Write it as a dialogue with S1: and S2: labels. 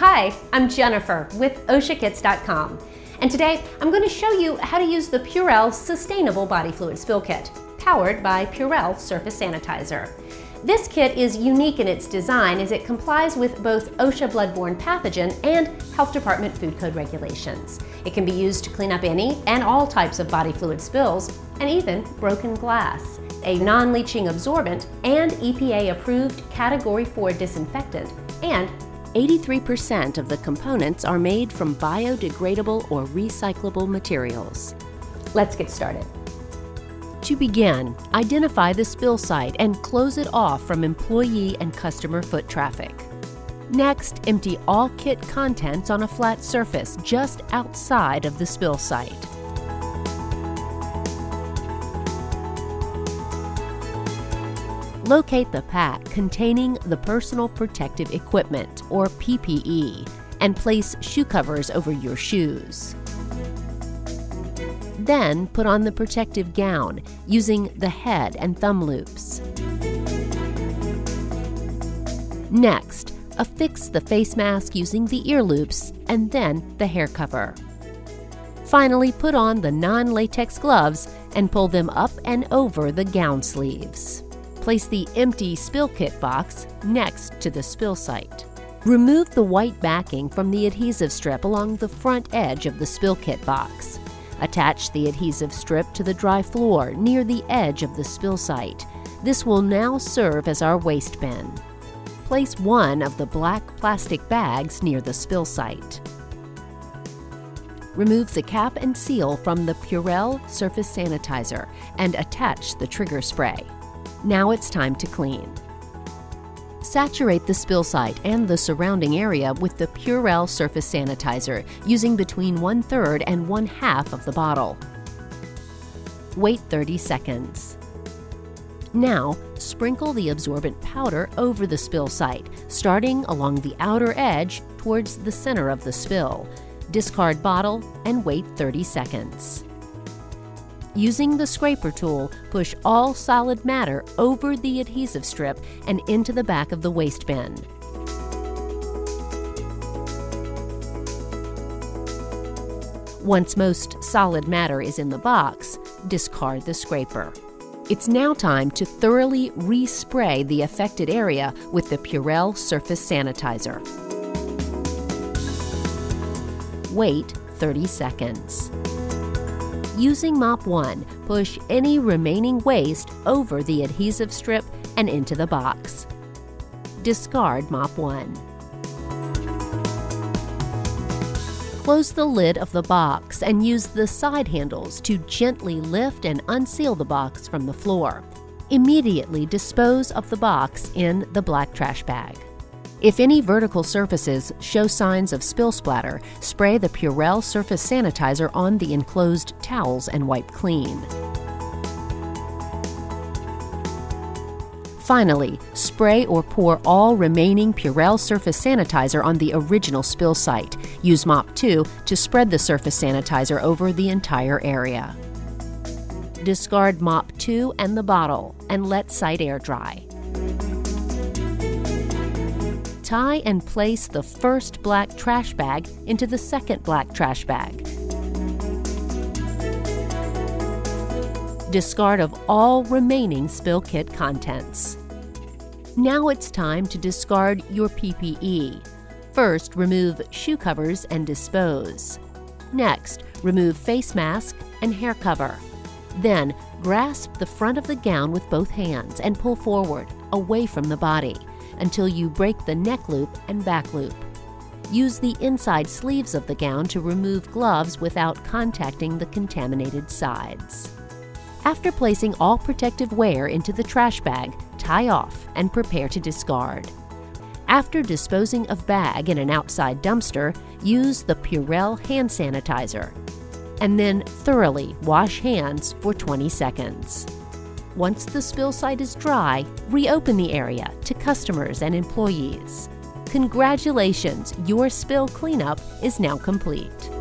S1: Hi, I'm Jennifer with OSHAKits.com. And today I'm going to show you how to use the Purell Sustainable Body Fluid Spill Kit, powered by Purell Surface Sanitizer. This kit is unique in its design as it complies with both OSHA bloodborne pathogen and Health Department Food Code regulations. It can be used to clean up any and all types of body fluid spills and even broken glass. A non-leaching absorbent and EPA-approved Category 4 disinfectant and 83% of the components are made from biodegradable or recyclable materials. Let's get started. To begin, identify the spill site and close it off from employee and customer foot traffic. Next, empty all kit contents on a flat surface just outside of the spill site. Locate the pack containing the personal protective equipment, or PPE, and place shoe covers over your shoes. Then put on the protective gown using the head and thumb loops. Next, affix the face mask using the ear loops and then the hair cover. Finally, put on the non latex gloves and pull them up and over the gown sleeves. Place the empty spill kit box next to the spill site. Remove the white backing from the adhesive strip along the front edge of the spill kit box. Attach the adhesive strip to the dry floor near the edge of the spill site. This will now serve as our waste bin. Place one of the black plastic bags near the spill site. Remove the cap and seal from the Purell surface sanitizer and attach the trigger spray. Now it's time to clean. Saturate the spill site and the surrounding area with the Purell surface sanitizer using between one third and one half of the bottle. Wait 30 seconds. Now, sprinkle the absorbent powder over the spill site, starting along the outer edge towards the center of the spill. Discard bottle and wait 30 seconds. Using the scraper tool, push all solid matter over the adhesive strip and into the back of the waste bin. Once most solid matter is in the box, discard the scraper. It's now time to thoroughly respray the affected area with the Purell Surface Sanitizer. Wait 30 seconds. Using Mop 1, push any remaining waste over the adhesive strip and into the box. Discard Mop 1. Close the lid of the box and use the side handles to gently lift and unseal the box from the floor. Immediately dispose of the box in the black trash bag. If any vertical surfaces show signs of spill splatter, spray the Purell surface sanitizer on the enclosed towels and wipe clean. Finally, spray or pour all remaining Purell surface sanitizer on the original spill site. Use Mop 2 to spread the surface sanitizer over the entire area. Discard Mop 2 and the bottle and let site air dry tie and place the first black trash bag into the second black trash bag. Discard of all remaining spill kit contents. Now it's time to discard your PPE. First, remove shoe covers and dispose. Next, remove face mask and hair cover. Then, grasp the front of the gown with both hands and pull forward, away from the body until you break the neck loop and back loop. Use the inside sleeves of the gown to remove gloves without contacting the contaminated sides. After placing all protective wear into the trash bag, tie off and prepare to discard. After disposing of bag in an outside dumpster, use the Purell hand sanitizer. And then thoroughly wash hands for 20 seconds. Once the spill site is dry, reopen the area to customers and employees. Congratulations, your spill cleanup is now complete.